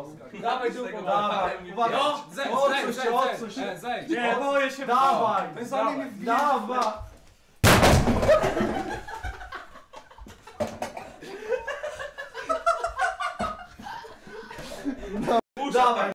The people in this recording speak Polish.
Oskar. Dawaj Z dupą. dawaj. Uwaga. No, zejdź, Odsuń zejdź, się, zejdź, odsuń się. Zejdź. Nie, boję się. Dawaj, dawaj, dawaj. Dawaj.